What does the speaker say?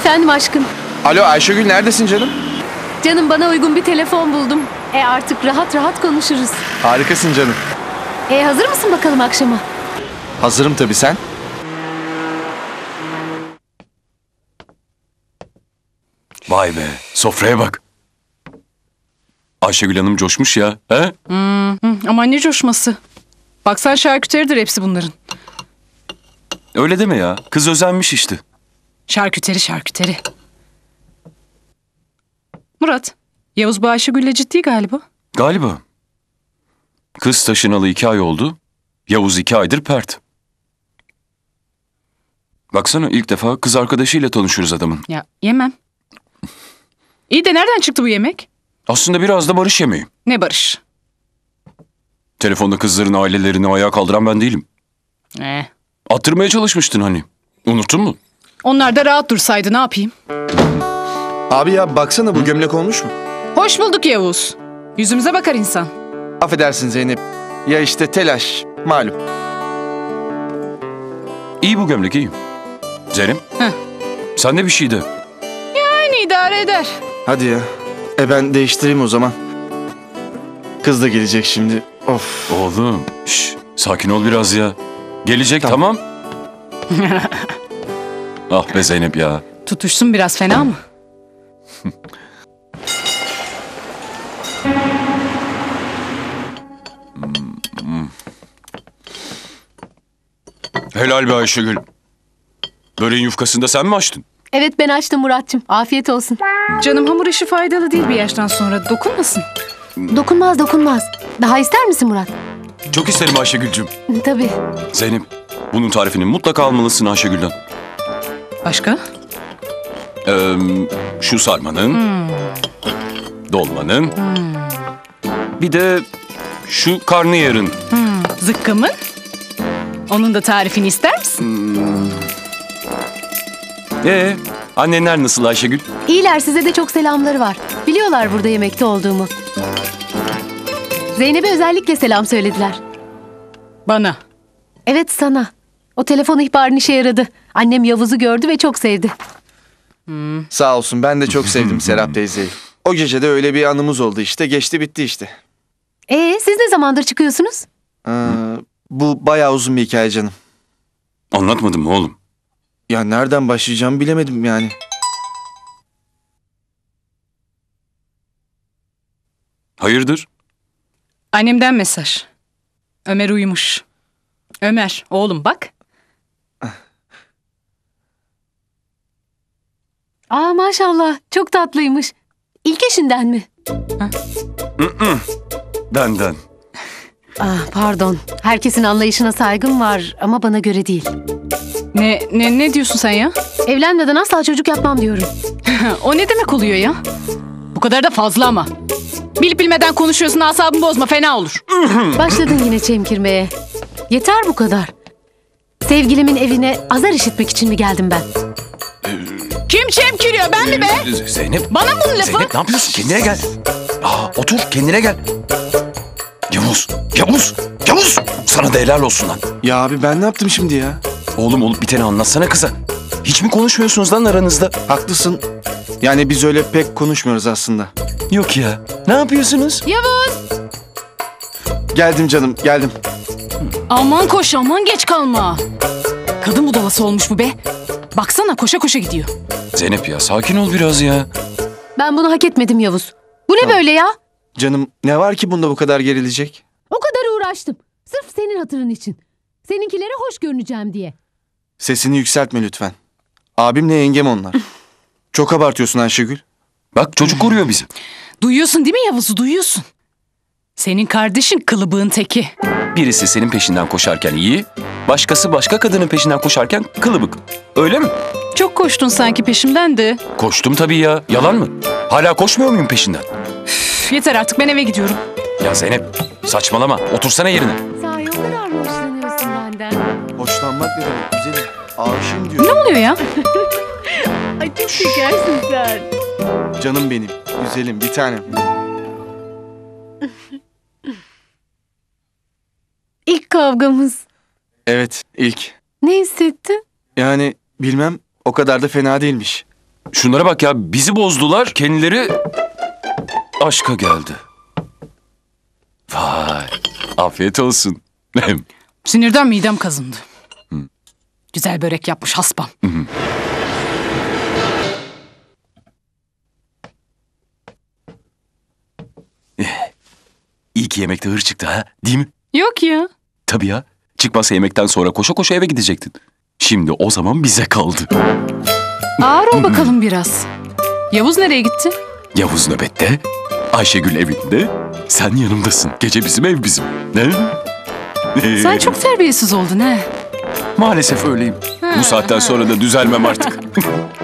Efendim aşkım. Alo Ayşegül neredesin canım? Canım bana uygun bir telefon buldum. E artık rahat rahat konuşuruz. Harikasın canım. E hazır mısın bakalım akşama? Hazırım tabii sen. Vay be sofraya bak. Ayşegül Hanım coşmuş ya. He? Ama ne coşması. Baksan şarküteridir hepsi bunların. Öyle deme ya. Kız özenmiş işte. Şarküteri şarküteri. Murat, Yavuz bu Ayşegül'le ciddi galiba. Galiba. Kız taşınalı iki ay oldu. Yavuz iki aydır pert. Baksana ilk defa kız arkadaşıyla tanışıyoruz adamın. Ya yemem. İyi de nereden çıktı bu yemek? Aslında biraz da barış yemeği. Ne barış? Telefonda kızların ailelerini ayağa kaldıran ben değilim. Ee. Attırmaya çalışmıştın hani. Unuttun mu? Onlar da rahat dursaydı ne yapayım? Abi ya baksana bu gömlek olmuş mu? Hoş bulduk Yavuz. Yüzümüze bakar insan. Affedersin Zeynep. Ya işte telaş malum. İyi bu gömlek iyi. Zeynep. Heh. Sen de bir şey de. Aynı idare eder. Hadi ya. E ben değiştireyim o zaman. Kız da gelecek şimdi. Of. Oğlum. Şş, sakin ol biraz ya. Gelecek tamam. ah be Zeynep ya. Tutuşsun biraz fena mı? Helal be Ayşegül. Böreğin yufkasını da sen mi açtın? Evet ben açtım Murat'cığım. Afiyet olsun. Canım hamur işi faydalı değil bir yaştan sonra. Dokunmasın. Dokunmaz dokunmaz. Daha ister misin Murat? Çok isterim Ayşegül'cüm. Tabii. Zeynep, bunun tarifini mutlaka almalısın Ayşegül'den. Başka? Ee, şu sarmanın, dolmanın, bir de şu karnıyarın. Zıkkımın? Onun da tarifini ister misin? Ee, annenler nasıl Ayşegül? İyiler size de çok selamları var. Biliyorlar burada yemekte olduğumu. Zeynep'e özellikle selam söylediler. Bana. Evet sana. O telefon ihbarın işe yaradı. Annem Yavuz'u gördü ve çok sevdi. Sağ olsun ben de çok sevdim Serap teyzeyi. O gece de öyle bir anımız oldu işte. Geçti bitti işte. Ee siz ne zamandır çıkıyorsunuz? Ee, bu bayağı uzun bir hikaye canım. Anlatmadım mı oğlum? Ya nereden başlayacağımı bilemedim yani. Hayırdır? Annemden mesaj. Ömer uyumuş. Ömer, oğlum bak. Aa maşallah çok tatlıymış. İlk eşinden mi? Benden. Ah pardon. Herkesin anlayışına saygım var ama bana göre değil. Ne, ne, ne diyorsun sen ya? Evlenmeden asla çocuk yapmam diyorum. o ne demek oluyor ya? Bu kadar da fazla ama. Bilip bilmeden konuşuyorsun asabımı bozma fena olur. Başladın yine çemkirmeye. Yeter bu kadar. Sevgilimin evine azar işitmek için mi geldim ben? Kim çemkiriyor ben mi be? Zeynep. Bana mı bunun lafı? Zeynep ne yapıyorsun? Kendine gel. Aa, otur kendine gel. Yavuz, Yavuz, Yavuz. Sana da helal olsun lan. Ya abi ben ne yaptım şimdi ya? Oğlum olup biteni anlatsana kıza. Hiç mi konuşmuyorsunuz lan aranızda? Haklısın. Yani biz öyle pek konuşmuyoruz aslında. Yok ya. Ne yapıyorsunuz? Yavuz. Geldim canım geldim. Aman koş aman geç kalma. Kadın budalası olmuş bu be. Baksana koşa koşa gidiyor. Zeynep ya sakin ol biraz ya. Ben bunu hak etmedim Yavuz. Bu ne böyle ya? Canım ne var ki bunda bu kadar gerilecek? O kadar uğraştım. Sırf senin hatırın için. Seninkilere hoş görüneceğim diye. Sesini yükseltme lütfen. Abimle yengem onlar. Çok abartıyorsun Ayşegül. Bak çocuk koruyor bizi. Duyuyorsun değil mi Yavuz'u duyuyorsun. Senin kardeşin kılıbığın teki. Birisi senin peşinden koşarken iyi, başkası başka kadının peşinden koşarken kılıbık. Öyle mi? Çok koştun sanki peşimden de. Koştum tabii ya. Yalan mı? Hala koşmuyor muyum peşinden? Üf, yeter artık ben eve gidiyorum. Ya Zeynep saçmalama. Otursana yerine. Sahi o kadar mı hoşlanıyorsun benden? Hoşlanmak ne demek güzelim? Aşığım diyor. Ne oluyor ya? Ay çok şekersin sen. Canım benim. Güzelim bir tanem. İlk kavgamız. Evet ilk. Ne hissettin? Yani bilmem o kadar da fena değilmiş. Şunlara bak ya bizi bozdular. Kendileri aşka geldi. Vay. Afiyet olsun. Sinirden midem kazındı. Güzel börek yapmış haspam. İyi ki yemekte hır çıktı ha. Değil mi? Yok ya. Tabii ya. Çıkmasa yemekten sonra koşa koşa eve gidecektin. Şimdi o zaman bize kaldı. Ağır ol bakalım biraz. Yavuz nereye gitti? Yavuz nöbette, Ayşegül evinde, sen yanımdasın. Gece bizim ev bizim. Ne? Sen çok terbiyesiz oldun he. Maalesef öyleyim. Bu saatten sonra da düzelmem artık.